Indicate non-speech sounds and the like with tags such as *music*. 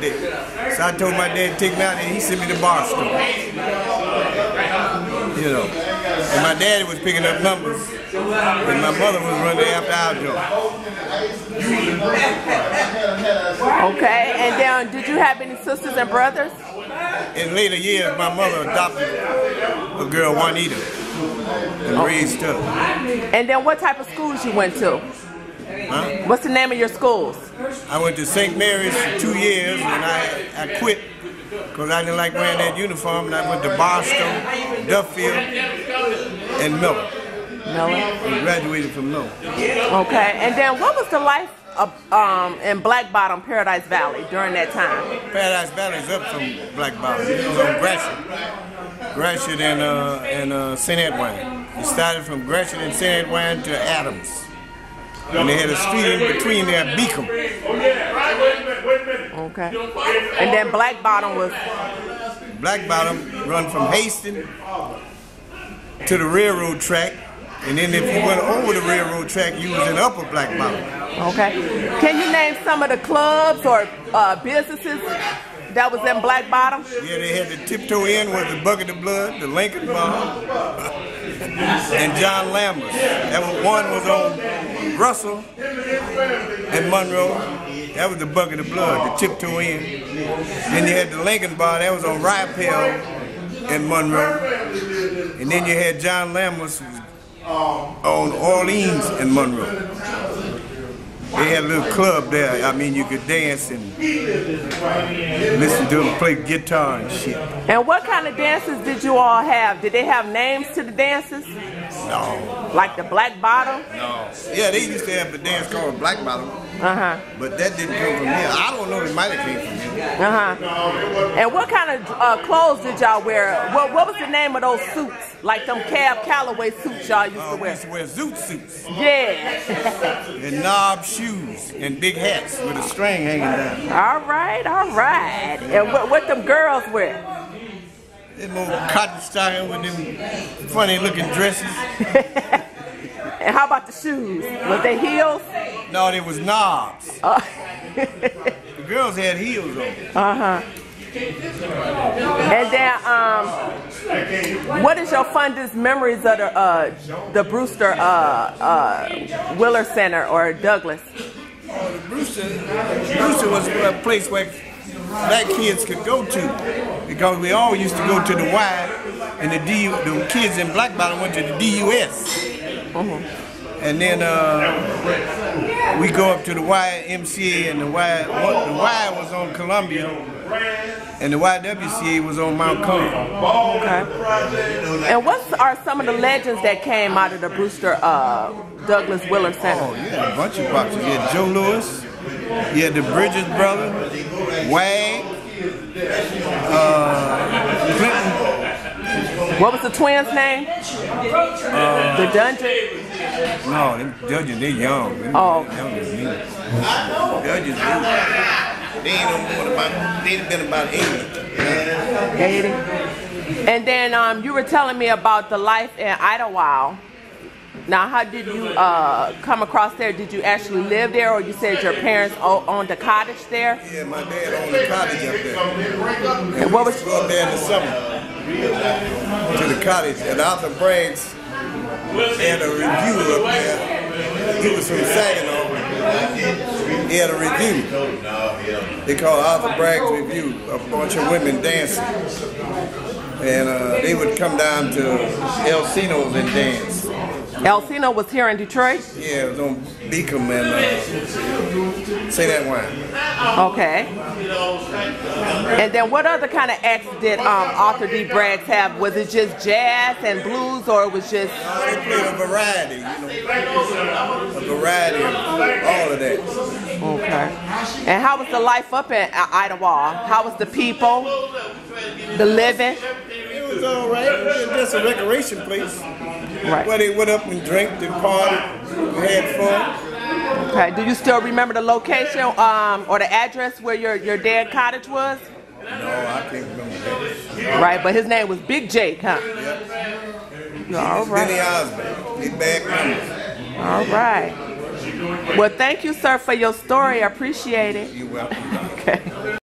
day. So I told my dad to take me out and He sent me to Boston. You know. And my daddy was picking up numbers. And my mother was running after our job. Okay, and then did you have any sisters and brothers? In later years, my mother adopted a girl, Juanita, and raised her. And then what type of schools you went to? Huh? What's the name of your schools? I went to St. Mary's for two years and I, I quit because I didn't like wearing that uniform and I went to Boston, Duffield, and Miller. Miller? I graduated from Miller. Okay, and then what was the life of, um, in Black Bottom, Paradise Valley during that time? Paradise Valley is up from Black Bottom. It was on Gratiot. Gratiot and, uh, and uh, St. Antoine. It started from Gratiot and St. Antoine to Adams. And they had a street in between there, Beacom. Okay. And then Black Bottom was? Black Bottom run from Hastings to the railroad track. And then if you went over the railroad track, you was in Upper Black Bottom. Okay. Can you name some of the clubs or uh, businesses that was in Black Bottom? Yeah, they had the Tiptoe Inn with the Bucket of Blood, the Lincoln Bar, *laughs* and John Lambert. That was, one was on Russell and Monroe. That was the Bucket of Blood, the Tiptoe Inn. Then you had the Lincoln Bar. That was on Riopelle and Monroe. And then you had John Lambert's on Orleans and Monroe. They had a little club there. I mean, you could dance and listen to them play guitar and shit. And what kind of dances did you all have? Did they have names to the dances? No. Like the Black Bottom? No. Yeah, they used to have the dance called Black Bottom. Uh-huh. But that didn't come from here. I don't know. It might have came from here. Uh-huh. And what kind of uh, clothes did y'all wear? What, what was the name of those suits? Like them Cab Calloway suits y'all used uh, to wear? used to wear zoot suits. Yeah. *laughs* and knob shoes and big hats with a string hanging down. All right, all right. And what, what them girls wear? Them old cotton stocking with them funny looking dresses. *laughs* and how about the shoes? Was they heels? No, they was knobs. *laughs* Uh the girls had heels on. Uh-huh. And then, um, what is your fondest memories of the uh, the Brewster uh, uh, Wheeler Center or Douglas? Oh, the Brewster, Brewster was a place where black kids could go to because we all used to go to the Y, and the D, the kids in Black Bottom went to the DUS. Uh -huh. And then uh, we go up to the YMCA, and the Y, the Y was on Columbia, and the YWCA was on Mount Carmel. Okay. And what are some of the legends that came out of the Brewster uh, Douglas Wheeler Center? Oh, yeah, a bunch of boxers. Had Joe Louis, had the Bridges brother, Wag, uh, Clinton. What was the twins' name? Uh, the Dungeon? No, them judges, they young. Them oh. As me. Judges, they, they ain't no more about, they've been about 80. Yeah. 80. And then um, you were telling me about the life in Idlewild. Now, how did you uh, come across there? Did you actually live there, or you said your parents owned a cottage there? Yeah, my dad owned a cottage up there. And what was go up there in the summer to the cottage, and Arthur Braggs had a revue up there. He was from Saginaw. He had a revue. They called Arthur Bragg's Revue, a bunch of women dancing. And uh, they would come down to Elsino's and dance. Elsino was here in Detroit? Yeah, it was on Beacom and uh, St. Antoine. Okay. And then what other kind of acts did um, Arthur D. Braggs have? Was it just jazz and blues or it was just... No, they played a variety, you know, a variety of all of that. Okay. And how was the life up in Idlewild? How was the people, the living? It was all right. It was just a recreation place. Right. Where they went up and drank and partied, had fun. Okay. Do you still remember the location um, or the address where your, your dad cottage was? No, I can't remember that. Right, but his name was Big Jake, huh? Yep. All right. Benny Osborne. He back numbers. All right. Well, thank you, sir, for your story. I appreciate it. You're welcome. *laughs* okay.